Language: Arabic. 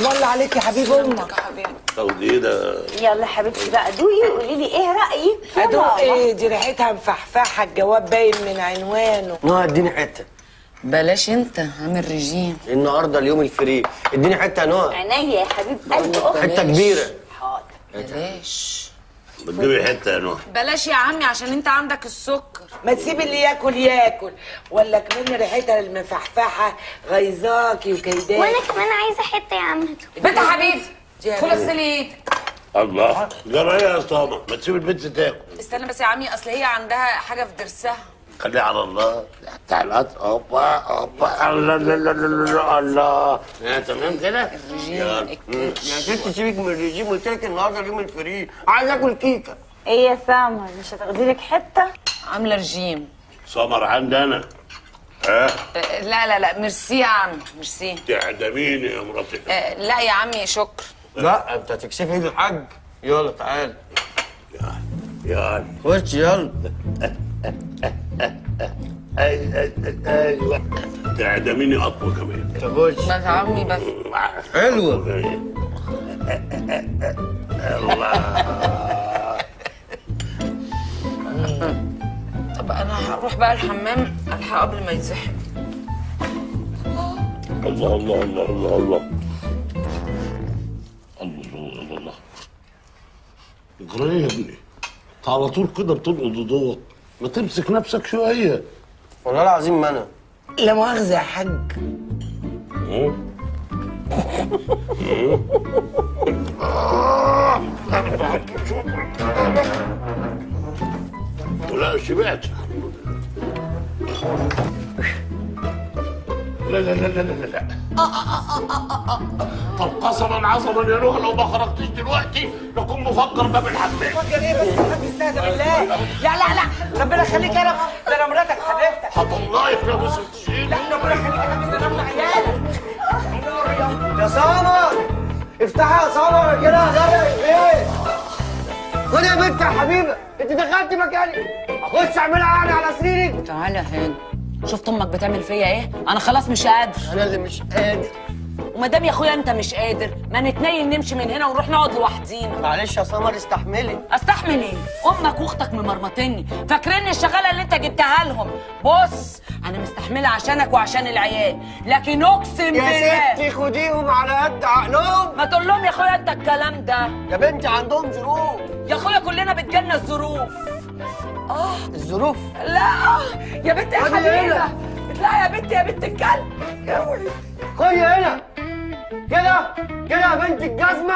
الله عليك يا حبيب أمك طب إيه ده؟ يلا حبيبتي بقى دوقي وقولي لي إيه رأيك؟ ادوق إيه دي ريحتها مفحفحة الجواب باين من عنوانه. آه اديني حتة. بلاش انت عامل ريجيم النهارده اليوم ال free؟ اديني حتة يا نوح. عينيا يا حبيب قلب أختي حتة كبيرة. حاضر. بلاش. بتجيبي حتة يا نوح بلاش يا عمي عشان انت عندك السكر. ما تسيب اللي ياكل ياكل. ولا كمان ريحتها المفحفحة غيظاكي وكيداكي. وأنا كمان عايزة حتة يا عم. بنت حبيبي خد اغسلي إيدك الله. جرى إيه يا اسامه ما تسيب البنت تاكل. استنى بس يا عمي أصل هي عندها حاجة في ضرسها. خليها على الله. تعالات. أوبا أوبا. الله الله الله الله الله. يا تمام كده؟ يلا. يا ست سيبك من الرجيم قلت لك النهارده اليوم الفري عايز آكل كيكة. إيه يا سامر؟ مش هتاخدي لك حتة؟ عاملة رجيم. سمر عندي أنا. ها؟ آه، لا لا لا ميرسي يا عمي ميرسي. تعدميني يا مراتي. آه، لا يا عمي شكر. لا أنت هتكسف إيد الحاج. يلا تعال. يلا خش يلا. أيوه تعدميني أقوى كمان. تخش بس يا عمي بس. حلوة. طب أنا هروح بقى الحمام الحق قبل ما يتزحم. الله الله الله الله الله. الله الله الله. اجرى إيه يا ابني؟ انت على طول كده بتنقض دوت ما تمسك نفسك شوية. والله العظيم ما أنا. لا مؤاخذة يا حاج. لا شبعت. لا لا لا لا لا لا. طب قسما عظما يا نوح لو ما خرجتش دلوقتي لكون مفكر باب الحمام. فكر إيه بس؟ يا حاج استهدى بالله لا لا لا. ربنا يخليك يا رب. ده أنا مراتك حبيبتك. حط الله يخرب السجين لا ربنا يخليك يا حبيبي ده أنا عيالك يا سمر افتحها يا سمر كده غرق إيه خد يا بنت يا حبيبة. انت دخلت مكاني. أخش أعملها يعني على سريرك. تعالى هنا. شفت أمك بتعمل فيا إيه؟ أنا خلاص مش قادر. أنا اللي مش قادر. وما دام يا أخويا أنت مش قادر ما نتنيل نمشي من هنا ونروح نقعد لوحدينا معلش يا سمر استحملي. أستحمل إيه؟ أمك وأختك ممرمطني فاكرين الشغاله اللي أنت جبتها لهم؟ بص أنا مستحملة عشانك وعشان العيال. لكن أقسم يا بالله. ستي خديهم على قد عقلهم. ما تقول لهم يا أخويا أنت الكلام ده. يا بنتي عندهم ظروف. يا أخويا كلنا بتجيلنا الظروف. الظروف. لا. يا بنت يا حبيبه. لا يا بنت يا بنت الكلب. خدي هنا كده كده يا بنت الجزمة.